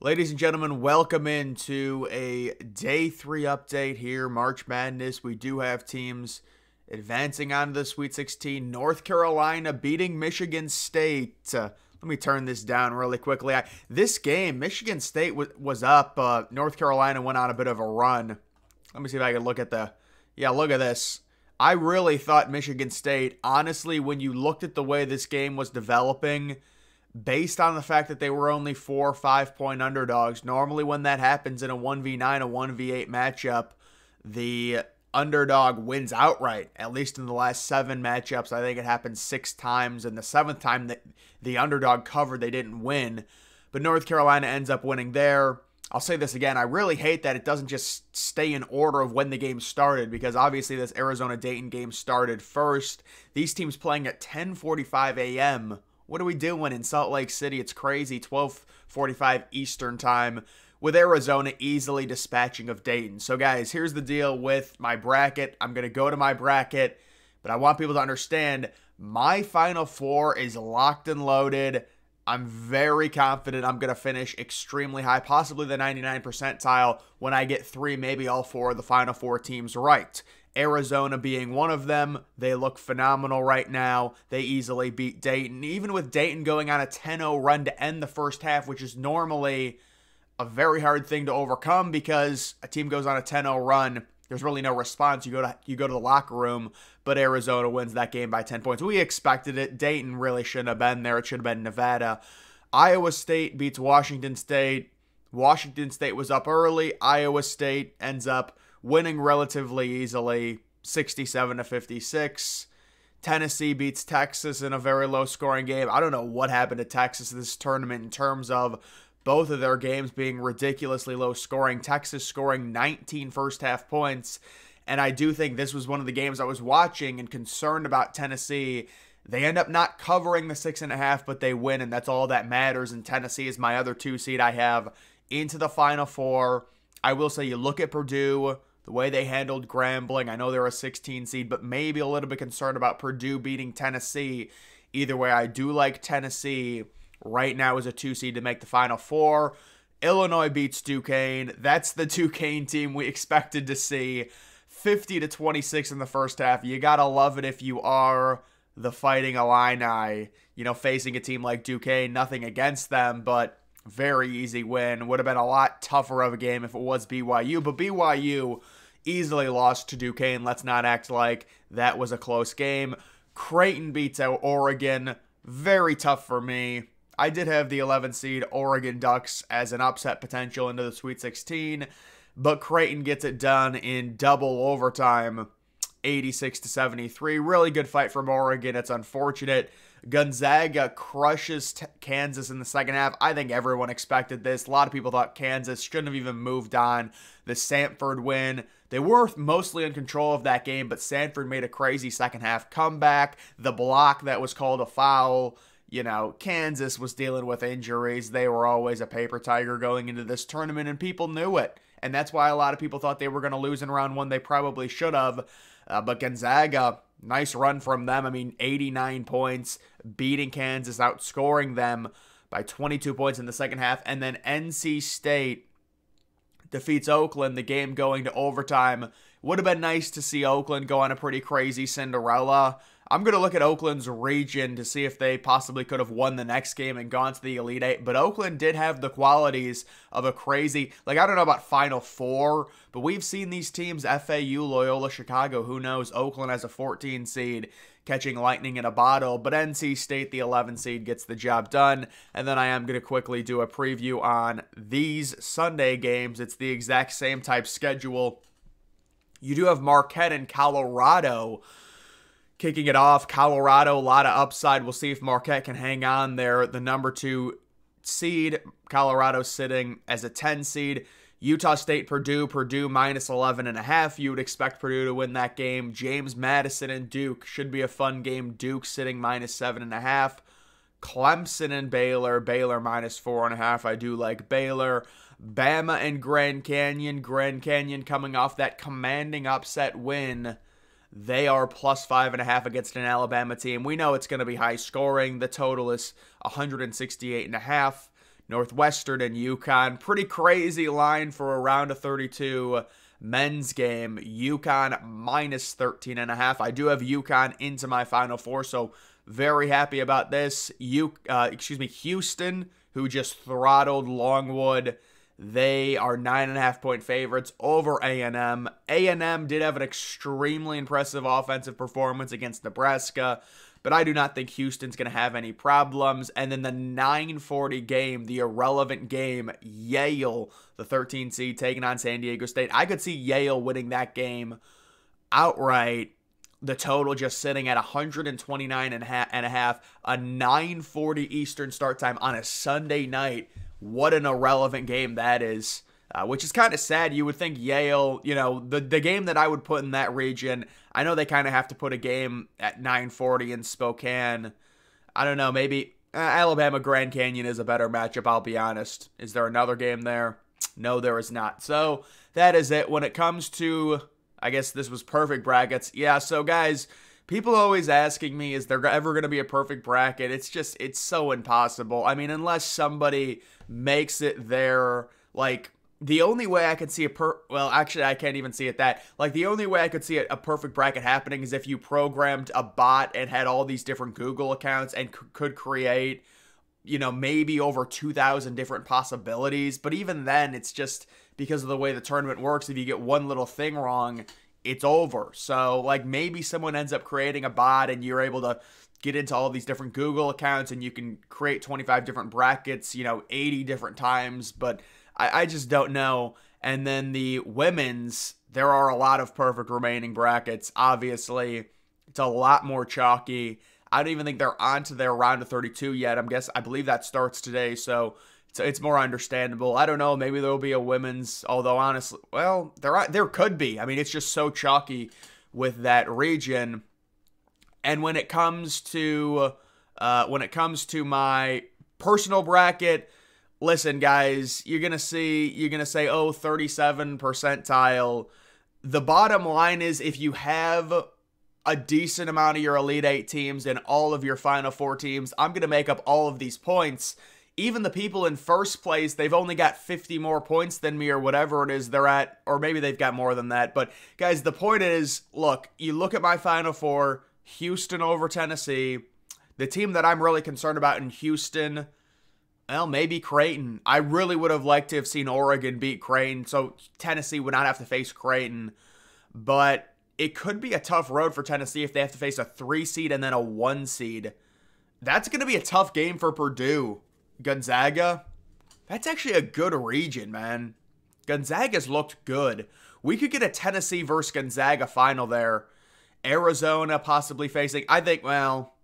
Ladies and gentlemen, welcome into a day three update here, March Madness. We do have teams advancing on the Sweet 16. North Carolina beating Michigan State. Uh, let me turn this down really quickly. I, this game, Michigan State w- was up. Uh, North Carolina went on a bit of a run. Let me see if I can look at the. Yeah, look at this. I really thought Michigan State, honestly, when you looked at the way this game was developing, based on the fact that they were only four or five point underdogs. Normally, when that happens in a 1v9, a 1v8 matchup, the underdog wins outright. At least in the last seven matchups, I think it happened six times. And the seventh time that the underdog covered, they didn't win. But North Carolina ends up winning there. I'll say this again. I really hate that it doesn't just stay in order of when the game started because obviously this Arizona Dayton game started first. These teams playing at 10:45 a.m. What are we doing in Salt Lake City? It's crazy. 12:45 Eastern Time with Arizona easily dispatching of Dayton. So guys, here's the deal with my bracket. I'm going to go to my bracket, but I want people to understand my final four is locked and loaded. I'm very confident I'm going to finish extremely high, possibly the 99 percentile when I get three, maybe all four of the final four teams right. Arizona being one of them. They look phenomenal right now. They easily beat Dayton. Even with Dayton going on a 10 0 run to end the first half, which is normally a very hard thing to overcome because a team goes on a 10 0 run. There's really no response. You go to you go to the locker room, but Arizona wins that game by 10 points. We expected it. Dayton really shouldn't have been there. It should have been Nevada. Iowa State beats Washington State. Washington State was up early. Iowa State ends up winning relatively easily, 67 to 56. Tennessee beats Texas in a very low scoring game. I don't know what happened to Texas this tournament in terms of both of their games being ridiculously low scoring. Texas scoring 19 first half points. And I do think this was one of the games I was watching and concerned about Tennessee. They end up not covering the six and a half, but they win, and that's all that matters. And Tennessee is my other two seed I have into the final four. I will say you look at Purdue the way they handled Grambling. I know they're a 16 seed, but maybe a little bit concerned about Purdue beating Tennessee. Either way, I do like Tennessee right now as a two seed to make the final four. Illinois beats Duquesne. That's the Duquesne team we expected to see. 50 to 26 in the first half. You got to love it if you are the Fighting Illini, you know, facing a team like Duquesne. Nothing against them, but very easy win. Would have been a lot tougher of a game if it was BYU, but BYU easily lost to Duquesne. Let's not act like that was a close game. Creighton beats out Oregon. Very tough for me. I did have the 11 seed Oregon Ducks as an upset potential into the Sweet 16, but Creighton gets it done in double overtime, 86 to 73. Really good fight from Oregon. It's unfortunate Gonzaga crushes t- Kansas in the second half. I think everyone expected this. A lot of people thought Kansas shouldn't have even moved on. The Samford win. They were mostly in control of that game, but Samford made a crazy second half comeback. The block that was called a foul. You know, Kansas was dealing with injuries. They were always a paper tiger going into this tournament, and people knew it. And that's why a lot of people thought they were going to lose in round one. They probably should have. Uh, but Gonzaga Nice run from them. I mean, 89 points, beating Kansas, outscoring them by 22 points in the second half. And then NC State defeats Oakland, the game going to overtime. Would have been nice to see Oakland go on a pretty crazy Cinderella. I'm going to look at Oakland's region to see if they possibly could have won the next game and gone to the Elite Eight. But Oakland did have the qualities of a crazy, like, I don't know about Final Four, but we've seen these teams FAU, Loyola, Chicago, who knows? Oakland as a 14 seed catching lightning in a bottle. But NC State, the 11 seed, gets the job done. And then I am going to quickly do a preview on these Sunday games. It's the exact same type schedule. You do have Marquette and Colorado kicking it off. Colorado, a lot of upside. We'll see if Marquette can hang on there. The number two seed, Colorado sitting as a 10 seed. Utah State, Purdue, Purdue minus 11 and a half. You would expect Purdue to win that game. James Madison and Duke should be a fun game. Duke sitting minus seven and a half. Clemson and Baylor, Baylor minus four and a half. I do like Baylor. Bama and Grand Canyon, Grand Canyon coming off that commanding upset win they are plus five and a half against an Alabama team. We know it's going to be high scoring. The total is 168 and a half. Northwestern and UConn. Pretty crazy line for around a round of 32 men's game. UConn minus 13 and a half. I do have UConn into my final four, so very happy about this. You, uh, excuse me, Houston, who just throttled Longwood. They are nine and a half point favorites over A&M. A&M did have an extremely impressive offensive performance against Nebraska but I do not think Houston's going to have any problems. And then the 940 game, the irrelevant game, Yale, the 13 seed, taking on San Diego State. I could see Yale winning that game outright. The total just sitting at 129 and a half, a 940 Eastern start time on a Sunday night. What an irrelevant game that is. Uh, which is kind of sad. You would think Yale, you know, the the game that I would put in that region. I know they kind of have to put a game at 9:40 in Spokane. I don't know, maybe uh, Alabama Grand Canyon is a better matchup. I'll be honest. Is there another game there? No, there is not. So that is it. When it comes to, I guess this was perfect brackets. Yeah. So guys. People always asking me, is there ever going to be a perfect bracket? It's just, it's so impossible. I mean, unless somebody makes it there, like, the only way I could see a per well, actually, I can't even see it that. Like the only way I could see a, a perfect bracket happening is if you programmed a bot and had all these different Google accounts and could create, you know, maybe over two thousand different possibilities. But even then, it's just because of the way the tournament works. If you get one little thing wrong, it's over. So like maybe someone ends up creating a bot and you're able to get into all these different Google accounts and you can create 25 different brackets, you know, 80 different times, but I, I just don't know. And then the women's, there are a lot of perfect remaining brackets. Obviously, it's a lot more chalky. I don't even think they're on to their round of 32 yet. I'm guess I believe that starts today, so it's, it's more understandable. I don't know. Maybe there'll be a women's. Although honestly, well, there are, there could be. I mean, it's just so chalky with that region. And when it comes to uh, when it comes to my personal bracket, listen, guys, you're to see, you're to say, oh, 37 percentile. The bottom line is if you have a decent amount of your Elite Eight teams and all of your Final Four teams, I'm to make up all of these points. Even the people in first place, they've only got 50 more points than me or whatever it is they're at, or maybe they've got more than that. But guys, the point is look, you look at my Final Four Houston over Tennessee. The team that I'm really concerned about in Houston well, maybe Creighton. I really would have liked to have seen Oregon beat Creighton, so Tennessee would not have to face Creighton. But it could be a tough road for Tennessee if they have to face a three seed and then a one seed. That's going to be a tough game for Purdue. Gonzaga, that's actually a good region, man. Gonzaga's looked good. We could get a Tennessee versus Gonzaga final there. Arizona possibly facing, I think, well,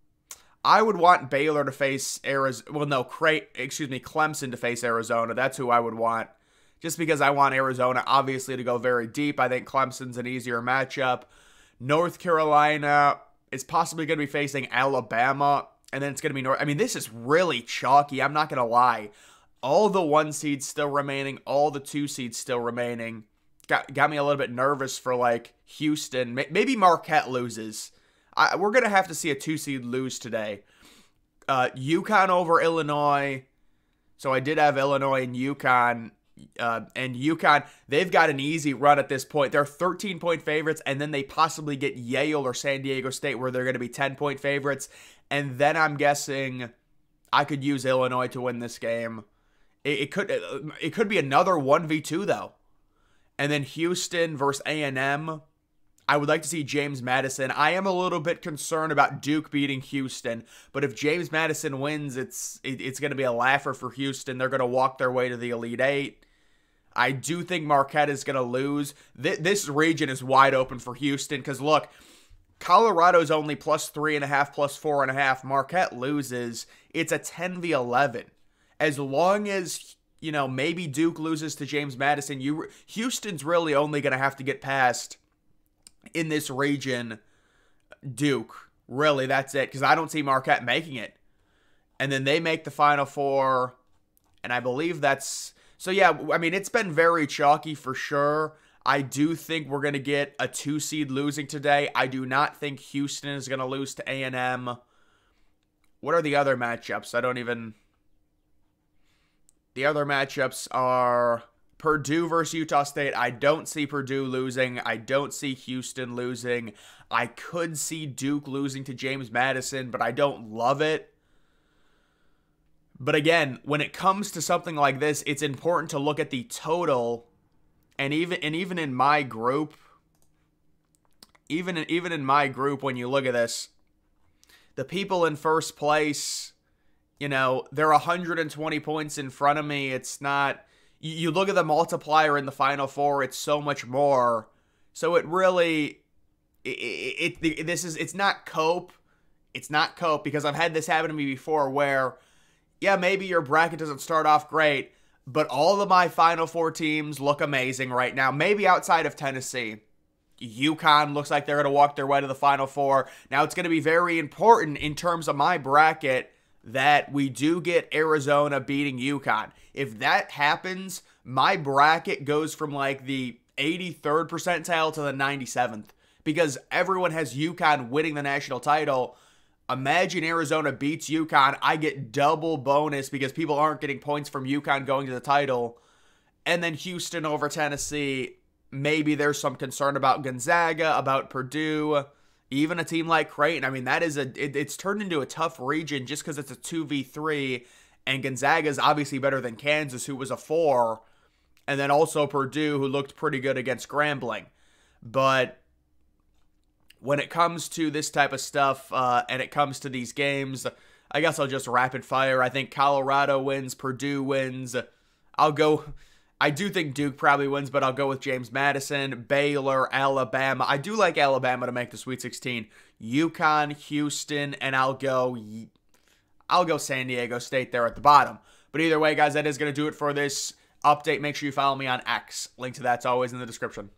I would want Baylor to face Arizona. Well, no, Cray, excuse me, Clemson to face Arizona. That's who I would want. Just because I want Arizona, obviously, to go very deep. I think Clemson's an easier matchup. North Carolina is possibly going to be facing Alabama, and then it's going to be North. I mean, this is really chalky. I'm not going to lie. All the one seeds still remaining, all the two seeds still remaining. Got, got me a little bit nervous for like Houston. Maybe Marquette loses. I, we're gonna have to see a two seed lose today. Uh, UConn over Illinois. So I did have Illinois and UConn. Uh, and UConn, they've got an easy run at this point. They're 13 point favorites, and then they possibly get Yale or San Diego State, where they're going to be 10 point favorites. And then I'm guessing I could use Illinois to win this game. It, it could it could be another one v two though, and then Houston versus A and M. I would like to see James Madison. I am a little bit concerned about Duke beating Houston, but if James Madison wins, it's it, it's going to be a laugher for Houston. They're going to walk their way to the Elite Eight. I do think Marquette is going to lose. Th- this region is wide open for Houston because look, Colorado's only plus three and a half, plus four and a half. Marquette loses. It's a 10 v 11. As long as you know, maybe Duke loses to James Madison, you Houston's really only going to have to get past in this region, Duke. Really, that's it. Because I don't see Marquette making it. And then they make the Final Four. And I believe that's. So, yeah, I mean, it's been very chalky for sure. I do think we're going to get a two seed losing today. I do not think Houston is going to lose to A&M. What are the other matchups? I don't even The other matchups are Purdue versus Utah State. I don't see Purdue losing. I don't see Houston losing. I could see Duke losing to James Madison, but I don't love it. But again, when it comes to something like this, it's important to look at the total and even and even in my group even even in my group when you look at this, the people in first place, you know, they're 120 points in front of me. It's not you, you look at the multiplier in the final four, it's so much more. So it really it, it, it this is it's not cope. It's not cope because I've had this happen to me before where yeah, maybe your bracket doesn't start off great, but all of my final four teams look amazing right now. Maybe outside of Tennessee. UConn looks like they're going to walk their way to the Final Four. Now, it's going to be very important in terms of my bracket that we do get Arizona beating UConn. If that happens, my bracket goes from like the 83rd percentile to the 97th because everyone has UConn winning the national title. Imagine Arizona beats UConn. I get double bonus because people aren't getting points from UConn going to the title. And then Houston over Tennessee maybe there's some concern about Gonzaga, about Purdue, even a team like Creighton. I mean, that is a it, it's turned into a tough region just because it's a two v three, and Gonzaga is obviously better than Kansas, who was a four, and then also Purdue, who looked pretty good against Grambling, but. When it comes to this type of stuff, uh, and it comes to these games, I guess I'll just rapid fire. I think Colorado wins, Purdue wins. I'll go I do think Duke probably wins, but I'll go with James Madison, Baylor, Alabama. I do like Alabama to make the Sweet 16. UConn, Houston, and I'll go I'll go San Diego State there at the bottom. But either way, guys, that is going to do it for this update. Make sure you follow me on X. Link to that's always in the description.